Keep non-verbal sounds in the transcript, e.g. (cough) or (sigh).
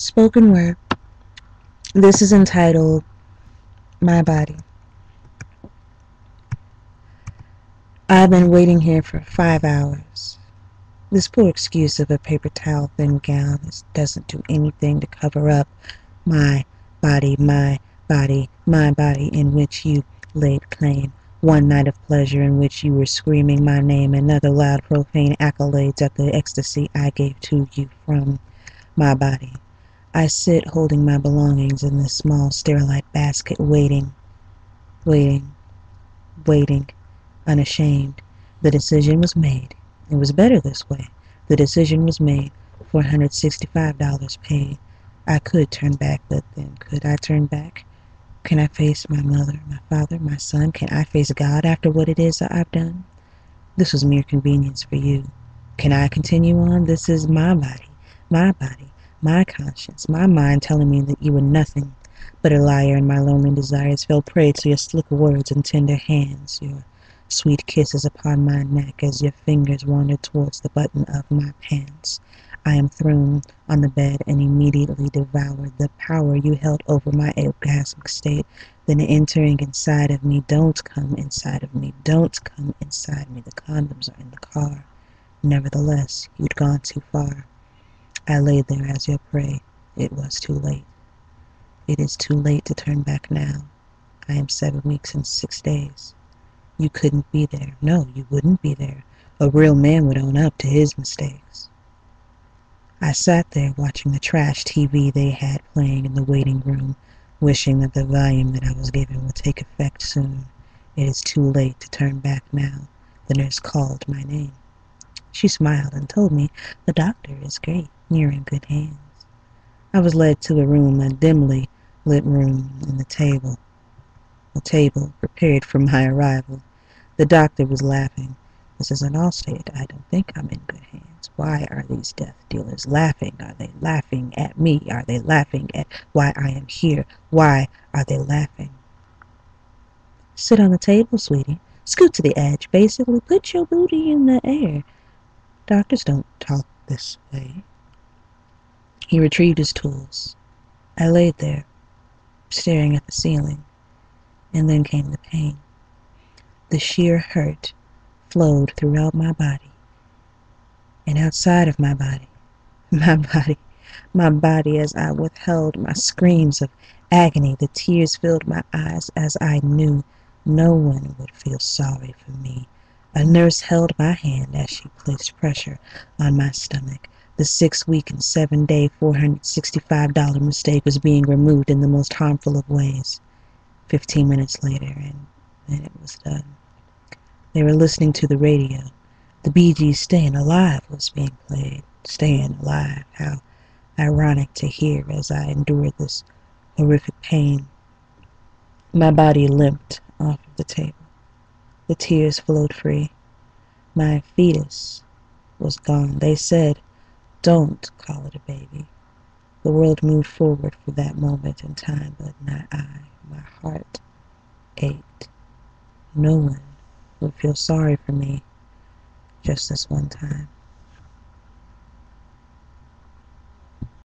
Spoken word. This is entitled My Body. I've been waiting here for five hours. This poor excuse of a paper towel thin gown doesn't do anything to cover up my body, my body, my body in which you laid claim. One night of pleasure in which you were screaming my name, another loud profane accolades at the ecstasy I gave to you from my body. I sit holding my belongings in this small sterilite basket, waiting, waiting, waiting, unashamed. The decision was made. It was better this way. The decision was made. $465 paid. I could turn back, but then could I turn back? Can I face my mother, my father, my son? Can I face God after what it is that I've done? This was mere convenience for you. Can I continue on? This is my body, my body, my conscience, my mind telling me that you were nothing but a liar and my lonely desires fell prey to your slick words and tender hands, your sweet kisses upon my neck as your fingers wandered towards the button of my pants. I am thrown on the bed and immediately devoured the power you held over my orgasmic state, then entering inside of me. Don't come inside of me. Don't come inside me. The condoms are in the car. Nevertheless, you'd gone too far. I lay there as your prey. It was too late. It is too late to turn back now. I am seven weeks and six days. You couldn't be there. No, you wouldn't be there. A real man would own up to his mistakes. I sat there watching the trash TV they had playing in the waiting room, wishing that the Valium that I was given would take effect soon. It is too late to turn back now. The nurse called my name. She smiled and told me the doctor is great. You're in good hands. I was led to a room, a dimly lit room, and the table. A table prepared for my arrival. The doctor was laughing. This is an Allstate. I don't think I'm in good hands. Why are these death dealers laughing? Are they laughing at me? Are they laughing at why I am here? Why are they laughing? Sit on the table, sweetie. Scoot to the edge. Basically, put your booty in the air. Doctors don't talk this way. He retrieved his tools. I laid there, staring at the ceiling, and then came the pain. The sheer hurt flowed throughout my body and outside of my body. (laughs) My body, my body as I withheld my screams of agony. The tears filled my eyes as I knew no one would feel sorry for me. A nurse held my hand as she placed pressure on my stomach. The six week and seven day $465 mistake was being removed in the most harmful of ways. Fifteen minutes later, and then it was done. They were listening to the radio. The Bee Gees' Staying Alive was being played. Staying Alive. How ironic to hear as I endured this horrific pain. My body limped off of the table. The tears flowed free. My fetus was gone. They said, don't call it a baby. The world moved forward for that moment in time, but not I. My heart ached. No one would feel sorry for me just this one time.